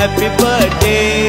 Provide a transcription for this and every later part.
happy birthday.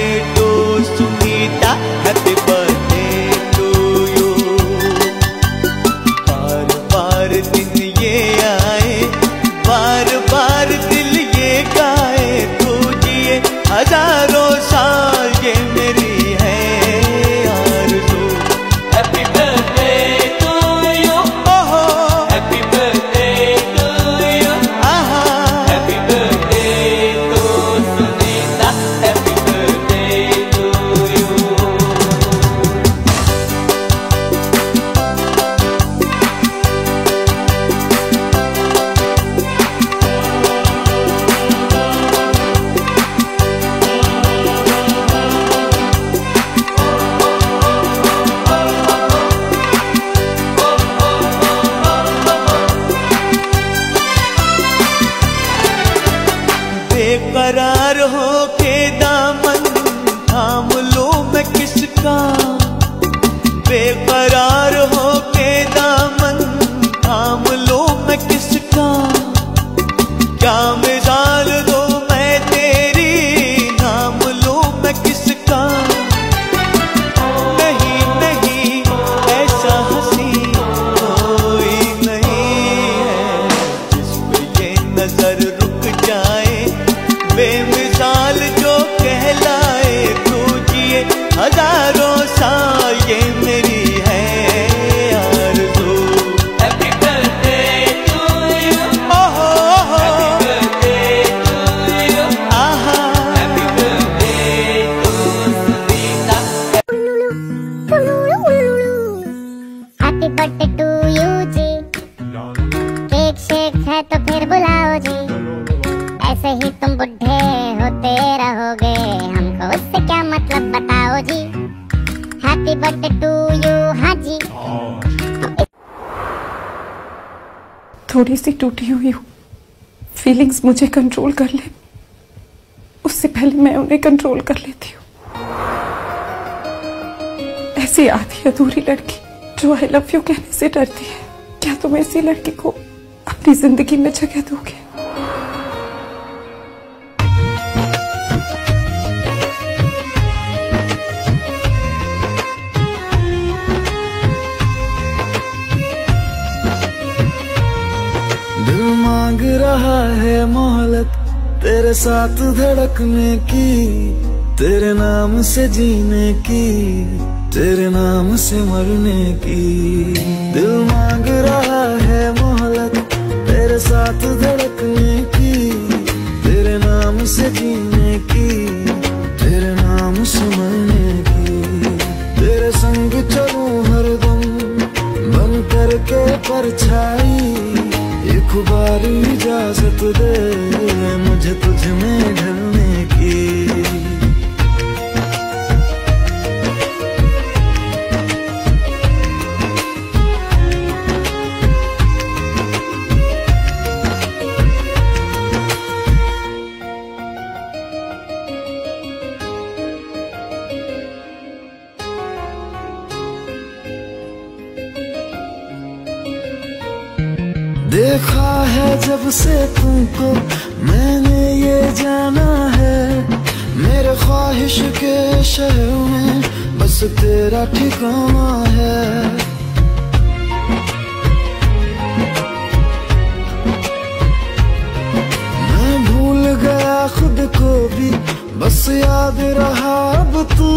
हज़ारों ये मेरी है आरज़ू बर्थडे टू यू जी केक शेक है तो फिर बुलाओ जी ऐसे ही तुम बुढ़े होते रहोगे हैप्पी बर्थडे टू यू हाँ जी थोड़ी सी टूटी हुई हूँ फीलिंग्स मुझे कंट्रोल कर ले। उससे पहले मैं उन्हें कंट्रोल कर लेती हूँ। ऐसी आधी अधूरी लड़की जो आई लव यू कहने से डरती है। क्या तुम ऐसी लड़की को अपनी ज़िंदगी में जगह दोगे? तेरे साथ धड़कने की, तेरे नाम से जीने की, तेरे नाम से मरने की। दिल मांग रहा है मोहलत, तेरे साथ धड़कने की, तेरे नाम से जीने की, तेरे नाम से मरने की। तेरे संग चलूँ हरदम बन करके परछाई एक बार इजाज़त दे मुझे तुझ में ढलने की। जब से तुमको मैंने ये जाना है, मेरे ख्वाहिश के शहर में बस तेरा ठिकाना है। मैं भूल गया खुद को भी, बस याद रहा अब तू।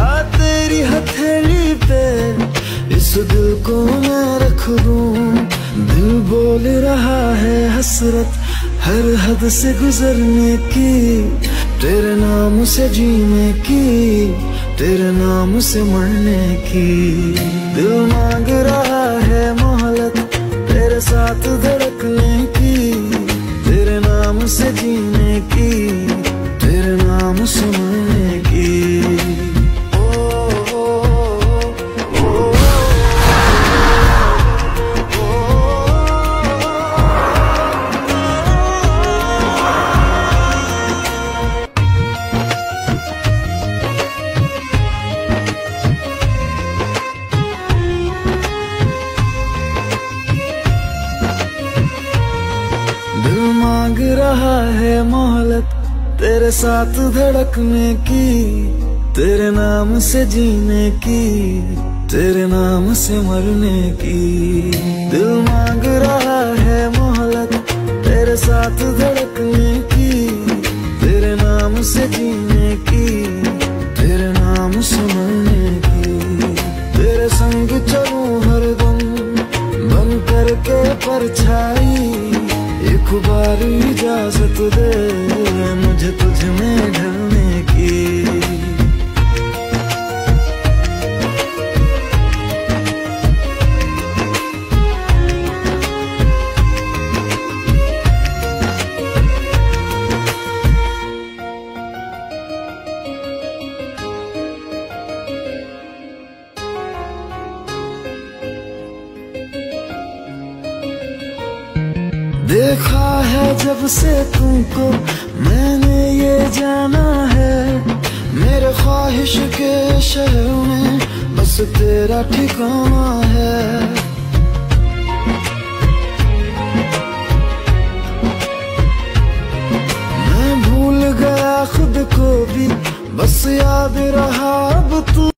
आ तेरी हथेली पे इस दिल को मैं रख दूँ। दिल बोल रहा है हसरत हर हद से गुजरने की। तेरे नाम से जीने की, तेरे नाम से मरने की। दिल मांग रहा है मोहलत, तेरे साथ धड़कने तेरे साथ धड़कने की, तेरे नाम से जीने की, तेरे नाम से मरने की। दिल मांग रहा है मोहलत, तेरे साथ धड़कने की, तेरे नाम से जीने की, तेरे नाम से मरने की। तेरे संग चलूँ हरदम बन करके परछाई बार इजाज़त दे मुझे तुझ में ढलने देखा है जब से तुमको मैंने ये जाना है। मेरे ख्वाहिश के शहर में बस तेरा ठिकाना है। मैं भूल गया खुद को भी, बस याद रहा अब तू।